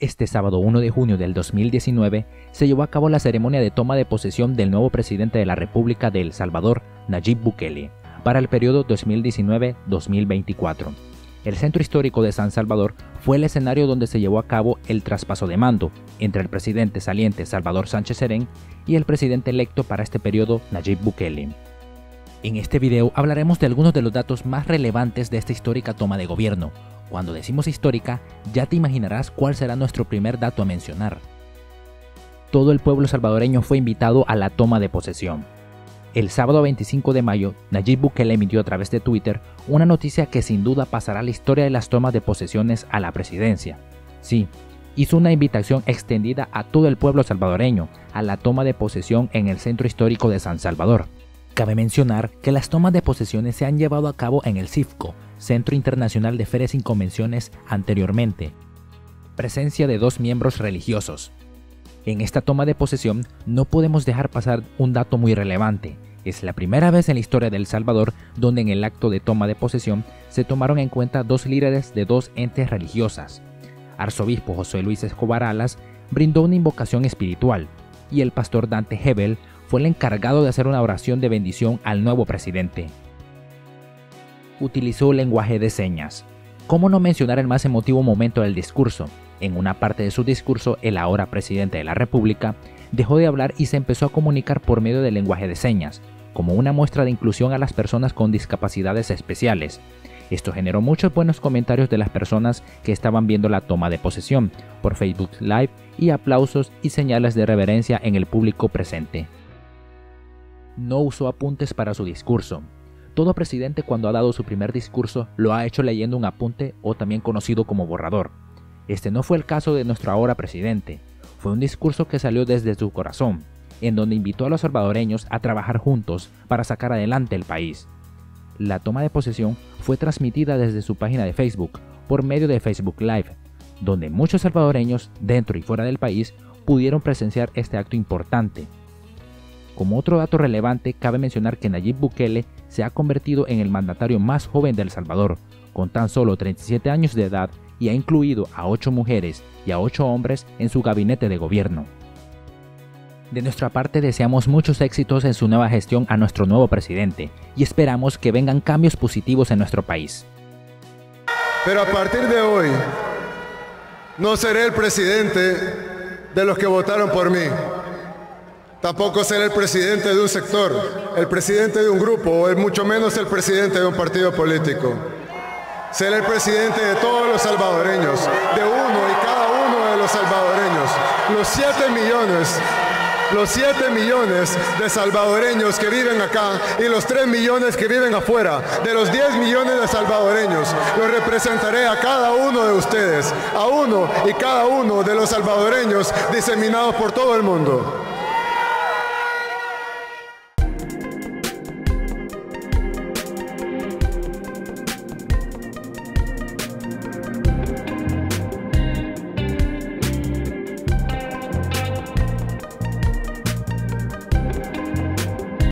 Este sábado 1 de junio del 2019 se llevó a cabo la ceremonia de toma de posesión del nuevo presidente de la República de El Salvador, Nayib Bukele, para el periodo 2019-2024. El centro histórico de San Salvador fue el escenario donde se llevó a cabo el traspaso de mando entre el presidente saliente Salvador Sánchez Serén y el presidente electo para este periodo Nayib Bukele. En este video hablaremos de algunos de los datos más relevantes de esta histórica toma de gobierno. Cuando decimos histórica, ya te imaginarás cuál será nuestro primer dato a mencionar. Todo el pueblo salvadoreño fue invitado a la toma de posesión. El sábado 25 de mayo, Nayib Bukele emitió a través de Twitter una noticia que sin duda pasará a la historia de las tomas de posesiones a la presidencia. Sí, hizo una invitación extendida a todo el pueblo salvadoreño a la toma de posesión en el centro histórico de San Salvador, Cabe mencionar que las tomas de posesiones se han llevado a cabo en el CIFCO, Centro Internacional de Ferias y Convenciones, anteriormente. Presencia de dos miembros religiosos. En esta toma de posesión no podemos dejar pasar un dato muy relevante. Es la primera vez en la historia de El Salvador donde en el acto de toma de posesión se tomaron en cuenta dos líderes de dos entes religiosas. Arzobispo José Luis Escobar Alas brindó una invocación espiritual y el pastor Dante Hebel fue el encargado de hacer una oración de bendición al nuevo presidente. Utilizó lenguaje de señas. ¿Cómo no mencionar el más emotivo momento del discurso? En una parte de su discurso, el ahora presidente de la República dejó de hablar y se empezó a comunicar por medio del lenguaje de señas, como una muestra de inclusión a las personas con discapacidades especiales. Esto generó muchos buenos comentarios de las personas que estaban viendo la toma de posesión por Facebook Live y aplausos y señales de reverencia en el público presente no usó apuntes para su discurso. Todo presidente cuando ha dado su primer discurso lo ha hecho leyendo un apunte o también conocido como borrador. Este no fue el caso de nuestro ahora presidente. Fue un discurso que salió desde su corazón, en donde invitó a los salvadoreños a trabajar juntos para sacar adelante el país. La toma de posesión fue transmitida desde su página de Facebook por medio de Facebook Live, donde muchos salvadoreños dentro y fuera del país pudieron presenciar este acto importante como otro dato relevante, cabe mencionar que Nayib Bukele se ha convertido en el mandatario más joven de El Salvador, con tan solo 37 años de edad y ha incluido a 8 mujeres y a 8 hombres en su gabinete de gobierno. De nuestra parte deseamos muchos éxitos en su nueva gestión a nuestro nuevo presidente y esperamos que vengan cambios positivos en nuestro país. Pero a partir de hoy, no seré el presidente de los que votaron por mí. Tampoco ser el presidente de un sector, el presidente de un grupo o mucho menos el presidente de un partido político. Ser el presidente de todos los salvadoreños, de uno y cada uno de los salvadoreños, los 7 millones, los 7 millones de salvadoreños que viven acá y los 3 millones que viven afuera, de los 10 millones de salvadoreños, los representaré a cada uno de ustedes, a uno y cada uno de los salvadoreños diseminados por todo el mundo.